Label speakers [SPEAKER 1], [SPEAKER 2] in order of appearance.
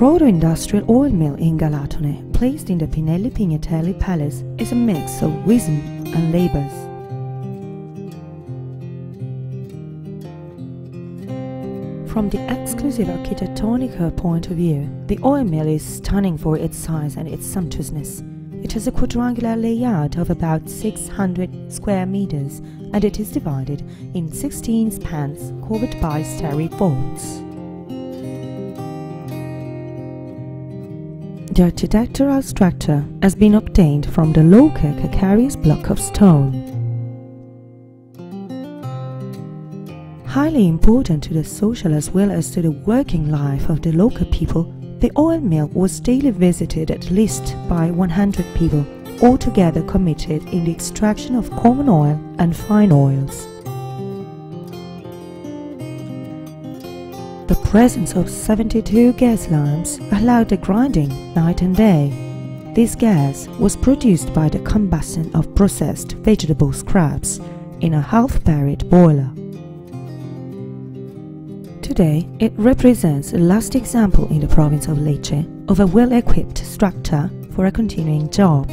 [SPEAKER 1] proto-industrial oil mill in Galatone, placed in the Pinelli Pignatelli Palace, is a mix of wisdom and labors. From the exclusive architectonic point of view, the oil mill is stunning for its size and its sumptuousness. It has a quadrangular layout of about 600 square meters and it is divided in 16 spans covered by starry vaults. The architectural structure has been obtained from the local calcareous block of stone. Highly important to the social as well as to the working life of the local people, the oil mill was daily visited at least by 100 people, altogether committed in the extraction of common oil and fine oils. Presence of 72 gas lamps allowed the grinding night and day. This gas was produced by the combustion of processed vegetable scraps in a half-buried boiler. Today, it represents the last example in the province of Lecce of a well-equipped structure for a continuing job.